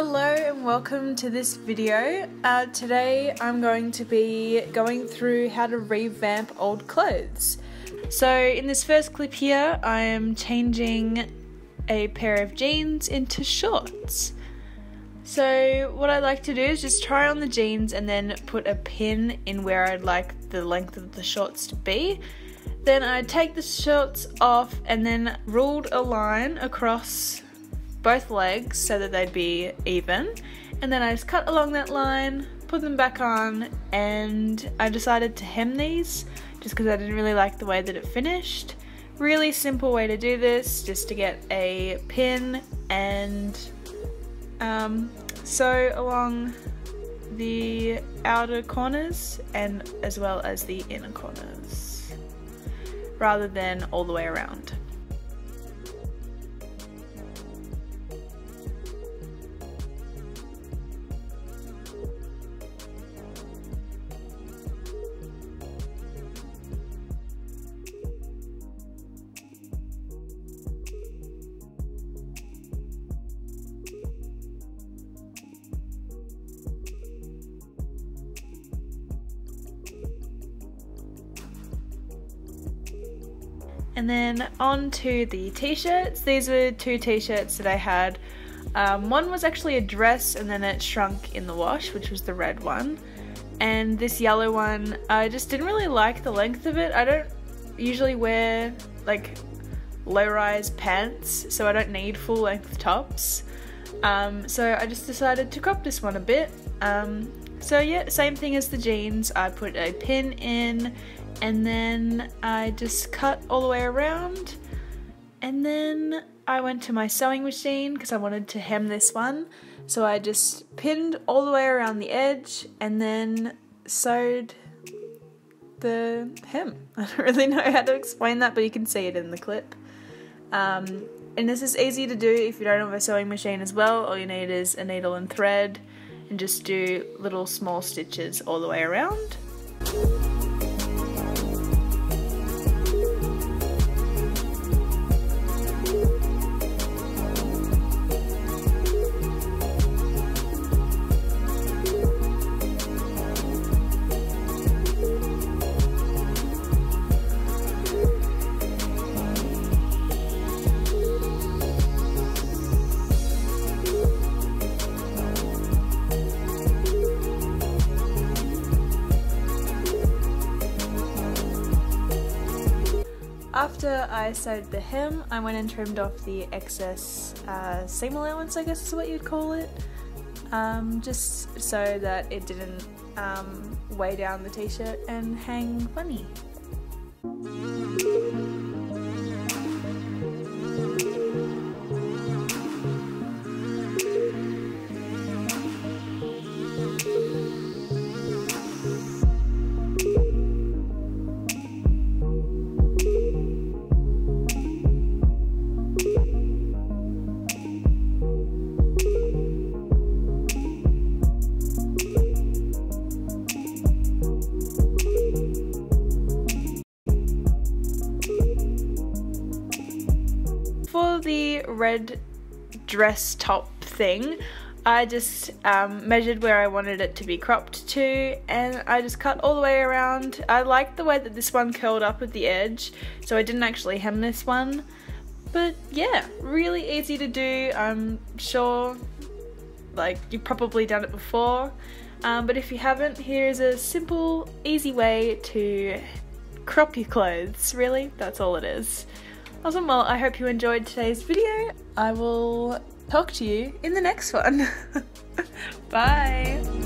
Hello and welcome to this video. Uh, today I'm going to be going through how to revamp old clothes. So in this first clip here I am changing a pair of jeans into shorts. So what I like to do is just try on the jeans and then put a pin in where I'd like the length of the shorts to be. Then I take the shorts off and then ruled a line across both legs so that they'd be even. And then I just cut along that line, put them back on, and I decided to hem these just because I didn't really like the way that it finished. Really simple way to do this, just to get a pin and um, sew along the outer corners and as well as the inner corners rather than all the way around. And then on to the t-shirts. These were two t-shirts that I had. Um, one was actually a dress and then it shrunk in the wash, which was the red one. And this yellow one, I just didn't really like the length of it. I don't usually wear like low-rise pants, so I don't need full-length tops. Um, so I just decided to crop this one a bit. Um, so yeah, same thing as the jeans. I put a pin in and then I just cut all the way around and then I went to my sewing machine because I wanted to hem this one so I just pinned all the way around the edge and then sewed the hem. I don't really know how to explain that but you can see it in the clip. Um, and this is easy to do if you don't have a sewing machine as well. All you need is a needle and thread and just do little small stitches all the way around. After I sewed the hem, I went and trimmed off the excess uh, seam allowance, I guess is what you'd call it, um, just so that it didn't um, weigh down the t-shirt and hang funny. Red dress top thing, I just um, measured where I wanted it to be cropped to and I just cut all the way around. I liked the way that this one curled up at the edge, so I didn't actually hem this one. But yeah, really easy to do. I'm sure like you've probably done it before. Um, but if you haven't, here's a simple, easy way to crop your clothes, really. That's all it is. Awesome, well I hope you enjoyed today's video. I will talk to you in the next one. Bye!